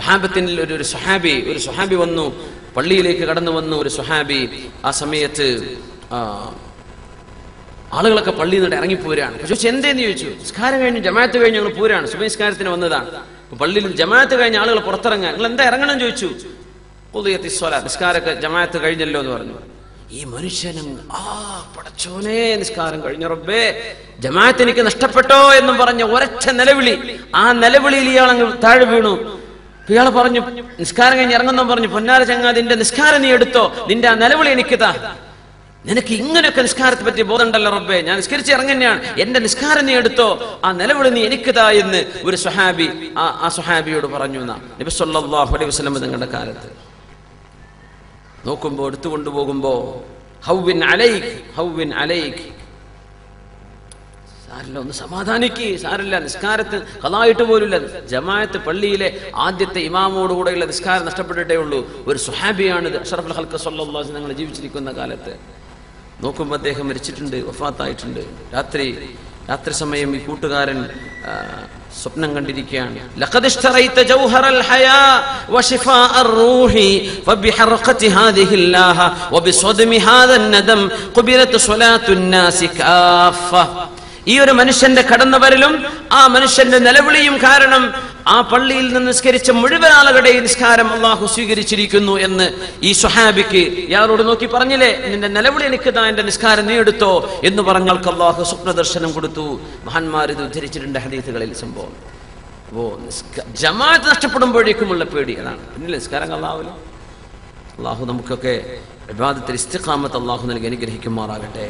സുഹാബത്തിൽ ഒരു ഒരു സുഹാബി ഒരു സുഹാബി വന്നു. പള്ളിയിലേക്ക് കടന്നു വന്നു ഒരു സുഹാബി ആ സമയത്ത് ആളുകളൊക്കെ പള്ളിയിൽ നിന്ന് ഇറങ്ങിപ്പോരാണ്. ചോദിച്ചു എന്തേന്ന്? ചോദിച്ചു. നിസ്കാരം കഴിഞ്ഞു ജമാഅത്ത് കഴിഞ്ഞ് ഞങ്ങൾ പോരാണ്. സുബഹിസ്കാരത്തിന് വന്നതാണ്. പള്ളിയിൽ ജമാഅത്ത് കഴിഞ്ഞ ആളുകൾ പുറത്തിറങ്ങാൻ നിങ്ങൾ എന്താ ഇറങ്ങണം? ചോദിച്ചു. ഉദയത്തി സ്വല നിസ്കാരമൊക്കെ ജമാഅത്ത് കഴിഞ്ഞല്ലോ എന്ന് പറഞ്ഞു. ഈ മനുഷ്യനും ആ പടച്ചോനെ നിസ്കാരം കഴിഞ്ഞ റബ്ബേ. ജമാഅത്ത് എനിക്ക് നഷ്ടപ്പെട്ടോ എന്നും പറഞ്ഞ ഒരച്ച നിലവിളി. ആ നിലവിളിയിൽ ഇയാളങ്ങ് താഴെ വീണു. ഇയാൾ പറഞ്ഞു നിസ്കാരം കഴിഞ്ഞ് ഇറങ്ങുന്നു പറഞ്ഞു പൊന്നാര ചങ്ങാ നിന്റെ നിസ്കാരം നീ എടുത്തോ? നിന്റെ ആ നിലവിളി എനിക്ക് താ നിനക്ക് ഇങ്ങനെയൊക്കെ നിസ്കാരത്തെ പറ്റി ബോധമുണ്ടല്ലോ റബ്ബേ. ഞാൻ നിസ്കരിച്ച് ഇറങ്ങന്നെയാണ് എന്റെ നിസ്കാരം നീ എടുത്തോ? ആ നിലവിളി നീ എനിക്ക് താ എന്ന് ഒരു സുഹാബി ആ ആ സുഹാബിയോട് പറഞ്ഞു നബി സല്ലല്ലാഹു അലൈഹി വസല്ലം നിങ്ങളുടെ കാലത്ത്. നോക്കുമ്പോ എടുത്തുകൊണ്ടു പോകുമ്പോ ഹൗവിൻ അലൈഖ് ഹൗവിൻ അലൈക്. സാരില്ല ഒന്ന് സമാധാനിക്ക് സാരില്ല നിസ്കാരത്ത് കഥായിട്ട് പോലുമില്ല ജമാഅത്ത് പള്ളിയിലെ ആദ്യത്തെ ഇമാമോട് കൂടെയുള്ള നിസ്കാരം നഷ്ടപ്പെട്ടിട്ടേ ഉള്ളൂ ഒരു സുഹാബിയാണിത് അഷറഫുൽ ഹൽക്ക സല്ലാസ് ഞങ്ങൾ ജീവിച്ചിരിക്കുന്ന കാലത്ത് നോക്കുമ്പോൾ അദ്ദേഹം മരിച്ചിട്ടുണ്ട് വഫാത്തായിട്ടുണ്ട് രാത്രി രാത്രി സമയം ഈ കൂട്ടുകാരൻ ആ, സ്വപ്നം കണ്ടിരിക്കുകയാണ് لقد اشتريت جوهر الحياة وشفاء الروح فبحرقة هذه الله وبصدم هذا الندم قبلت صلاة الناس كافة ഈ ഒരു മനുഷ്യന്റെ കടന്നുവരലും ആ മനുഷ്യന്റെ നിലവിളിയും കാരണം ആ പള്ളിയിൽ നിന്ന് നിസ്കരിച്ച മുഴുവൻ ആളുകളുടെ നിസ്കാരം അള്ളാഹു സ്വീകരിച്ചിരിക്കുന്നു എന്ന് ഈ സുഹാബിക്ക് ഇയാളോട് നോക്കി പറഞ്ഞില്ലേ? നിന്റെ നിലവിളി എനിക്ക് താ എന്റെ നിസ്കാരം നീ എടുത്തോ എന്ന് പറഞ്ഞാൾക്ക് അള്ളാഹു സ്വപ്നദർശനം കൊടുത്തു. മഹാന്മാർ ഇത് ഉദ്ധരിച്ചിട്ടുണ്ട് ഹദീസുകളിൽ സംഭവം. അപ്പോ ജമാഅത്ത് നഷ്ടപ്പെടുമ്പോഴേക്കുമുള്ള പേടി അതാണ്. പിന്നെ നിസ്കാരം അള്ളാഹുലോ അള്ളാഹു നമുക്കൊക്കെ വിവാദത്തിൽ ഇസ്തിഖാമത്ത് അള്ളാഹു നൽകി അനുഗ്രഹിക്കുമാറാകട്ടെ.